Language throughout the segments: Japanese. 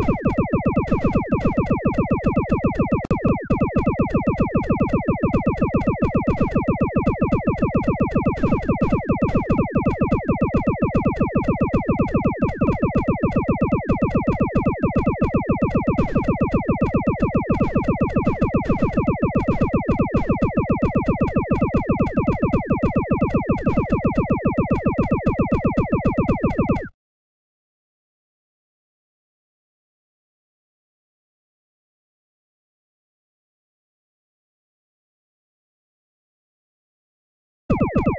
Thank you. You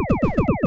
you